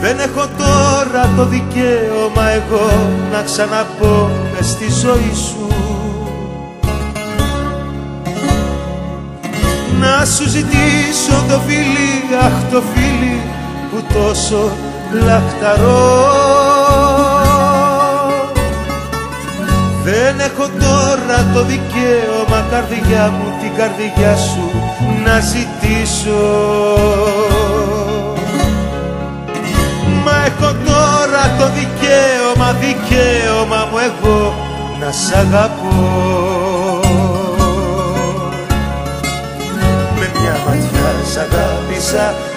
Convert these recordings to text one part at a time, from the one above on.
Δεν έχω τώρα το δικαίωμα εγώ να ξαναπώ μες στη ζωή σου Να σου ζητήσω το φίλι, αχ το φίλι που τόσο λαχταρώ. Δεν έχω τώρα το δικαίωμα καρδιά μου την καρδιά σου να ζητήσω. Έχω τώρα το δικαίωμα, δικαίωμα μου εγώ να σ' αγαπώ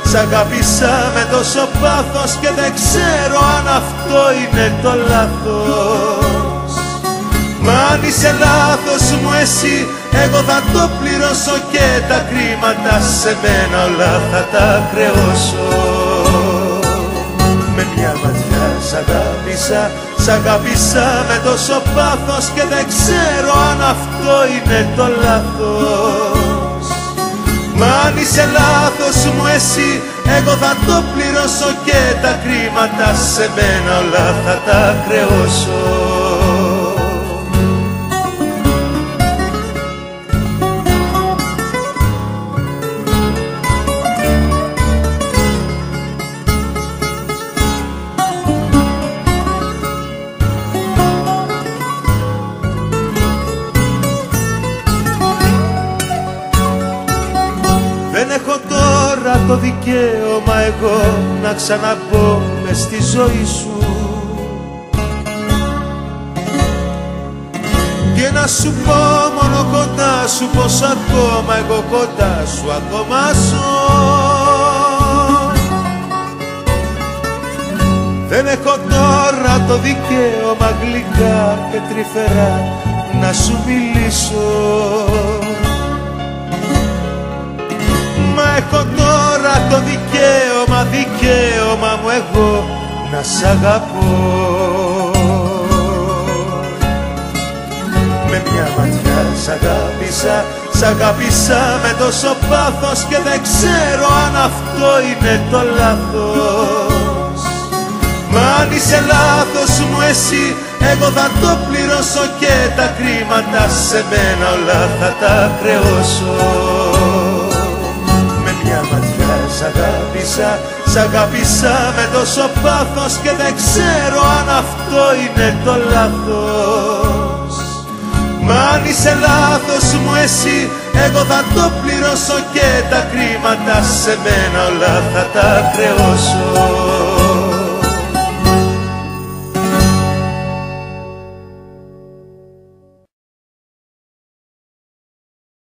σ' αγάπησα με τόσο πάθος και δεν ξέρω αν αυτό είναι το λάθος. Μα αν είσαι λάθος μου εσύ, εγώ θα το πληρώσω και τα κρίματα σε μένα όλα θα τα χρεώσω. Με μια ματιά σ' αγάπησα, σ' αγάπησα με τόσο πάθος και δεν ξέρω αν αυτό είναι το λάθος Μα αν είσαι λάθος μου εσύ, εγώ θα το πληρώσω και τα κρίματα σε μένα όλα θα τα χρεώσω το δικαίωμα εγώ να ξαναπώ μες στη ζωή σου. Και να σου πω μόνο κοντά σου πως ακόμα εγώ κοντά σου ακόμα ζω. Δεν έχω τώρα το δικαίωμα γλυκά και τρυφερά να σου μιλήσω. Έχω τώρα το δικαίωμα, δικαίωμα μου εγώ να σ' αγαπώ. Με μια ματιά σ' αγάπησα, σ' αγάπησα με τόσο πάθος και δεν ξέρω αν αυτό είναι το λάθος. Μα αν είσαι λάθος μου εσύ, εγώ θα το πληρώσω και τα κρίματα σε μένα όλα θα τα χρεώσω. μια ματιά σ' αγάπησα, σ' αγάπησα με τόσο πάθος και δεν ξέρω αν αυτό είναι το λάθος. Μα αν είσαι λάθος μου εσύ, εγώ θα το πληρώσω και τα κρίματα σε μένα όλα θα τα χρεώσω